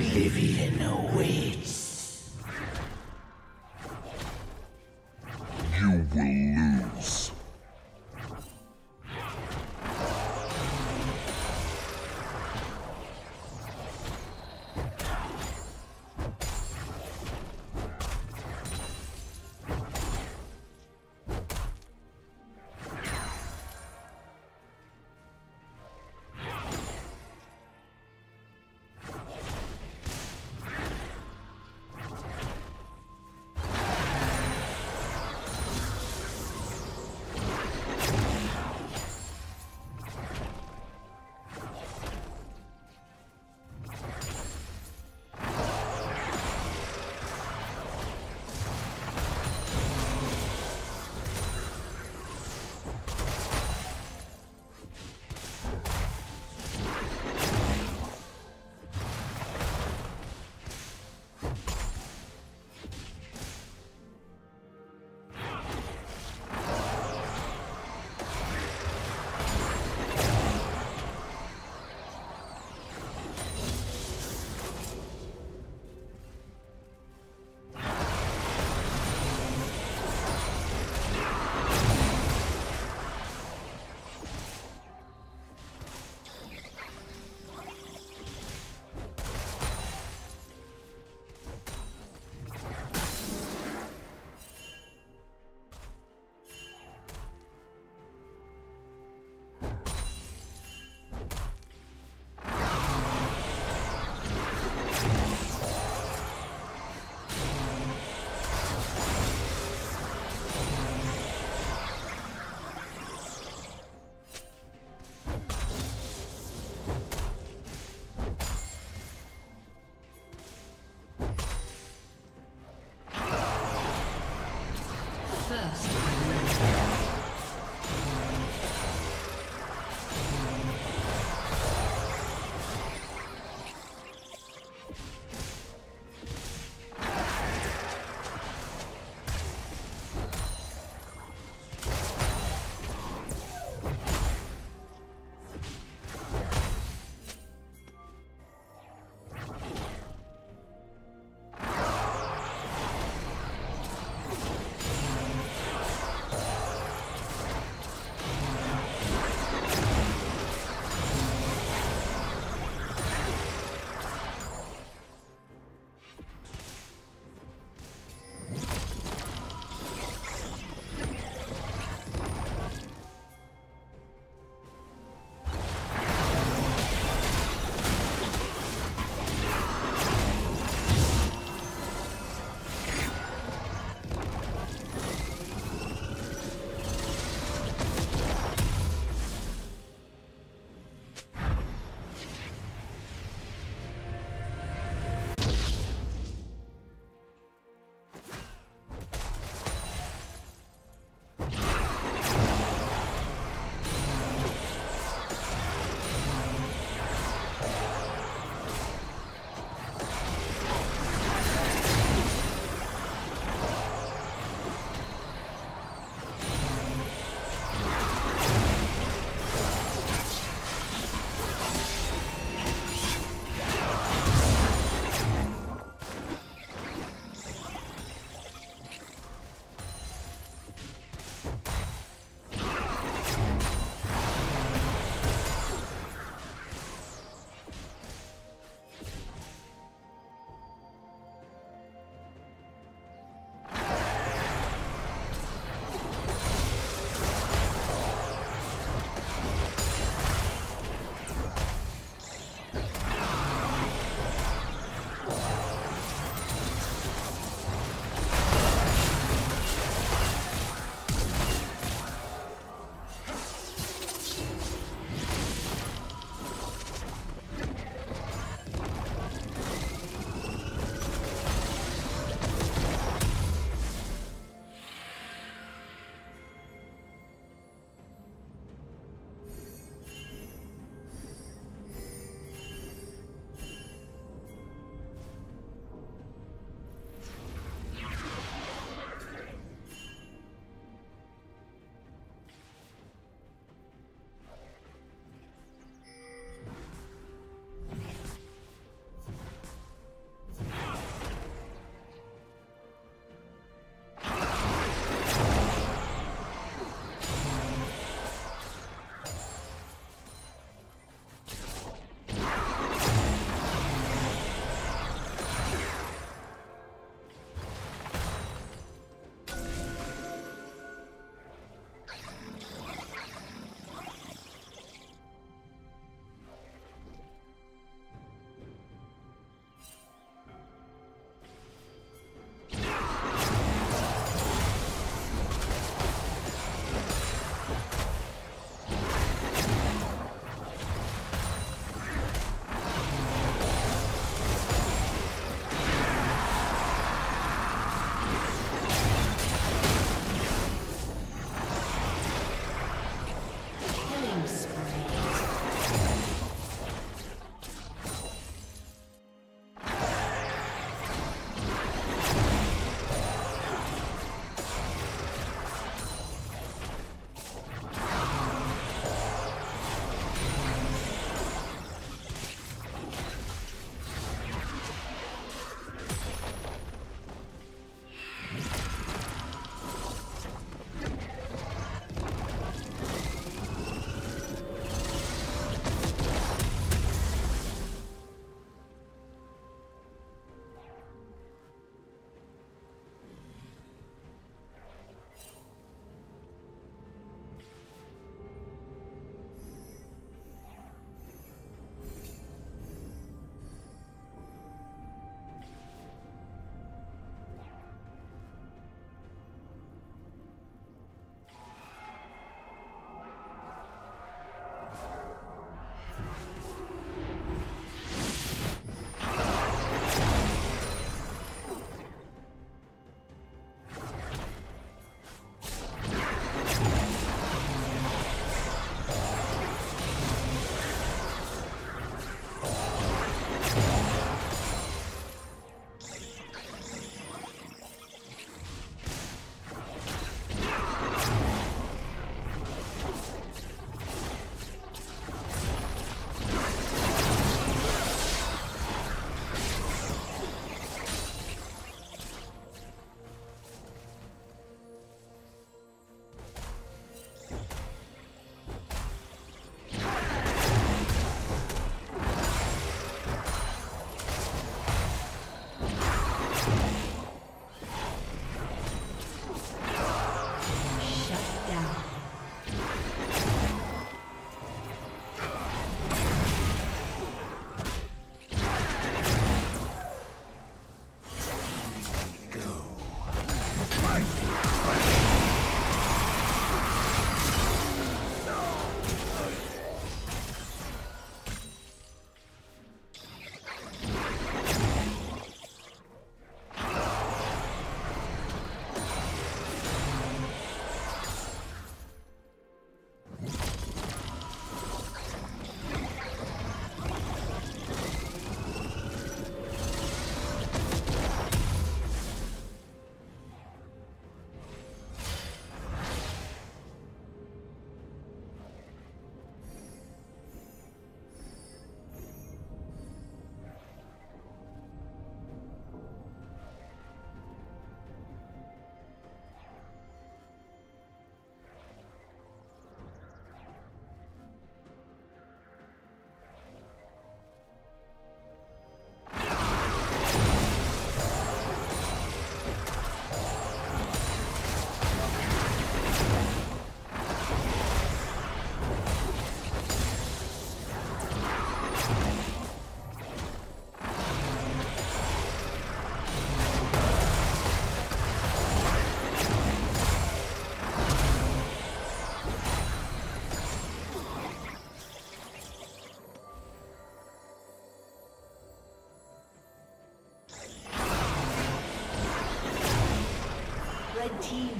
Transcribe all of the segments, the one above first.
Oblivion awaits.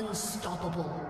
Unstoppable.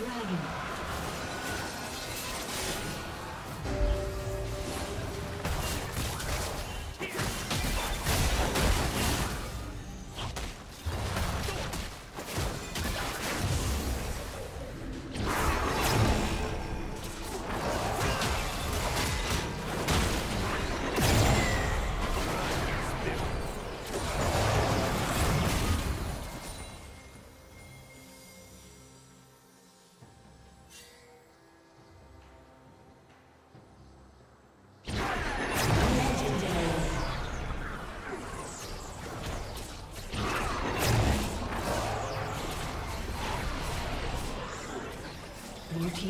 dragon.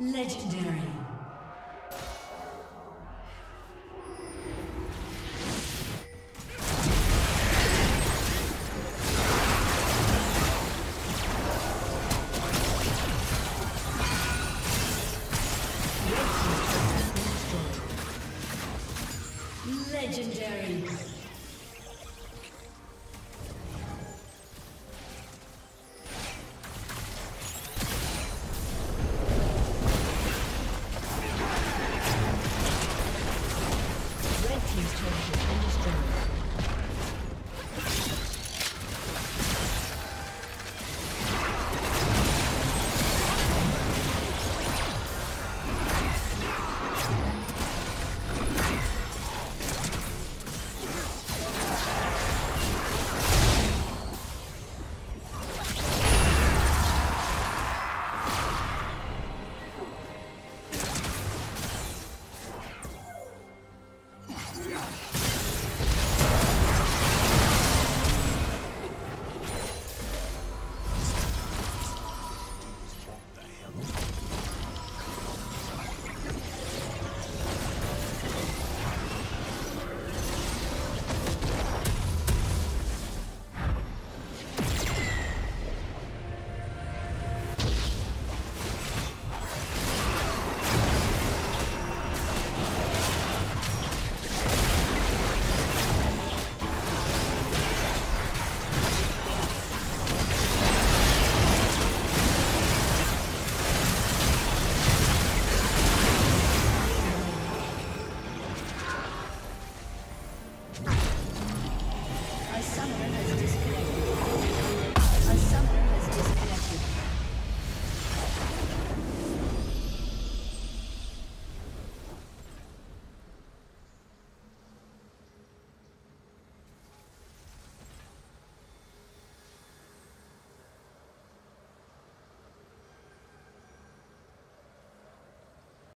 Legendary.